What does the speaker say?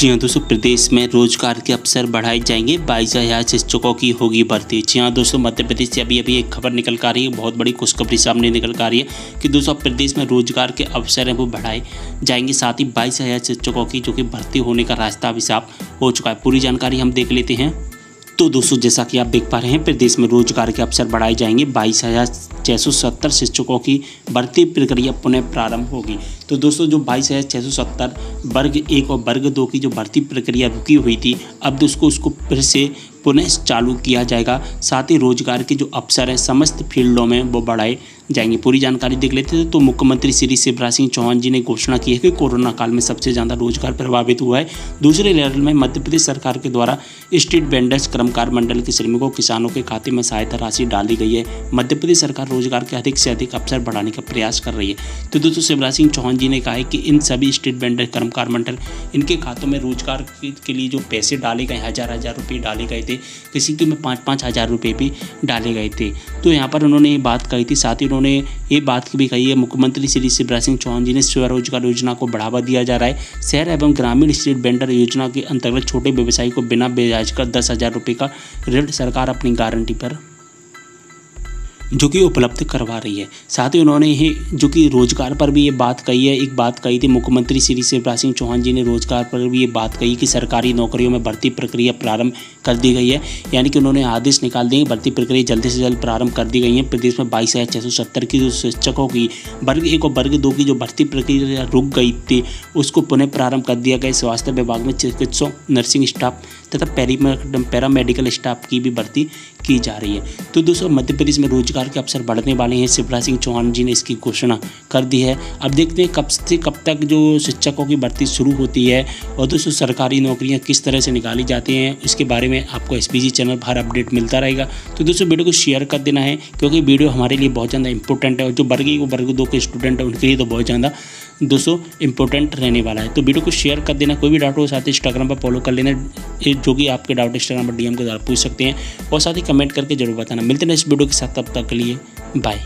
जी हाँ दोस्तों प्रदेश में रोज़गार के अवसर बढ़ाए जाएँगे। बाईस हज़ार शिक्षकों की होगी भर्ती। जी हाँ दोस्तों मध्य प्रदेश से अभी अभी एक खबर निकल कर रही है। बहुत बड़ी खुशखबरी सामने निकल कर रही है कि दोस्तों प्रदेश में रोज़गार के अवसर हैं वो बढ़ाए जाएँगे। साथ ही बाईस हज़ार शिक्षकों की जो कि भर्ती होने का रास्ता भी साफ़ हो चुका है। पूरी जानकारी हम देख लेते हैं। तो दोस्तों, जैसा कि आप देख पा रहे हैं प्रदेश में रोज़गार के अवसर बढ़ाए जाएँगे। बाईस हज़ार छः सौ सत्तर शिक्षकों की भर्ती प्रक्रिया पुनः प्रारंभ होगी। तो दोस्तों, जो बाईस हज़ार छः सौ सत्तर वर्ग एक और वर्ग दो की जो भर्ती प्रक्रिया रुकी हुई थी, अब उसको उसको फिर से पुनः चालू किया जाएगा। साथ ही रोज़गार के जो अवसर हैं, समस्त फील्डों में वो बढ़ाए जाएँगे। पूरी जानकारी देख लेते हैं तो मुख्यमंत्री श्री शिवराज सिंह चौहान जी ने घोषणा की है कि कोरोना काल में सबसे ज़्यादा रोज़गार प्रभावित हुआ है। दूसरे लेवल में मध्य प्रदेश सरकार के द्वारा स्ट्रीट वेंडर्स, कर्मकार मंडल के श्रमिकों, किसानों के खाते में सहायता राशि डाली गई है। मध्य प्रदेश सरकार रोज़गार के अधिक से अधिक अवसर बढ़ाने का प्रयास कर रही है। तो दोस्तों, शिवराज सिंह चौहान जी ने कहा है कि इन सभी स्ट्रीट वेंडर, कर्मकार मंडल, इनके खातों में रोज़गार के लिए जो पैसे डाले गए हज़ार हज़ार रुपये डाले गए थे किसी के में पाँच पाँच हज़ार रुपये भी डाले गए थे। तो यहाँ पर उन्होंने ये बात कही थी, साथ ही उन्होंने ये बात भी कही है, मुख्यमंत्री श्री शिवराज सिंह चौहान जी ने स्वरोजगार योजना को बढ़ावा दिया जा रहा है। शहर एवं ग्रामीण स्ट्रीट बेंडर योजना के अंतर्गत छोटे व्यवसायी को बिना ब्याज का दस का ऋण सरकार अपनी गारंटी पर जो कि उपलब्ध करवा रही है। साथ ही उन्होंने ही, जो कि रोज़गार पर भी ये बात कही है, एक बात कही थी मुख्यमंत्री श्री शिवराज सिंह चौहान जी ने, रोज़गार पर भी ये बात कही कि सरकारी नौकरियों में भर्ती प्रक्रिया प्रारंभ कर दी गई है। यानी कि उन्होंने आदेश निकाल दिए, भर्ती प्रक्रिया जल्द से जल्द प्रारंभ कर दी गई है। प्रदेश में बाईस हज़ार छः सौ सत्तर की जो शिक्षकों की, वर्ग एक और वर्ग दो की जो भर्ती प्रक्रिया रुक गई थी, उसको पुनः प्रारंभ कर दिया गया। स्वास्थ्य विभाग में चिकित्सकों, नर्सिंग स्टाफ तथा पैरामेडिकल स्टाफ की भी भर्ती की जा रही है। तो दोस्तों, मध्य प्रदेश में रोज़गार के अवसर बढ़ने वाले हैं। शिवराज सिंह चौहान जी ने इसकी घोषणा कर दी है। अब देखते हैं कब से कब तक जो शिक्षकों की भर्ती शुरू होती है और दोस्तों, सरकारी नौकरियाँ किस तरह से निकाली जाती हैं, इसके बारे में आपको एस चैनल पर हर अपडेट मिलता रहेगा। तो दोस्तों, वीडियो को शेयर कर देना है, क्योंकि वीडियो हमारे लिए बहुत ज़्यादा इंपॉर्टेंट है और जो वर्ग वर्ग दो के स्टूडेंट हैं, उनके लिए तो बहुत ज़्यादा दोस्तों इंपॉर्टेंट रहने वाला है। तो वीडियो को शेयर कर देना, कोई भी डाउट हो, साथ ही इंस्टाग्राम पर फॉलो कर लेना। जो कि आपके डाउट इंस्टाग्राम पर डीएम के द्वारा पूछ सकते हैं। और साथ ही कमेंट करके ज़रूर बताना। मिलते हैं इस वीडियो के साथ, तब तक के लिए बाय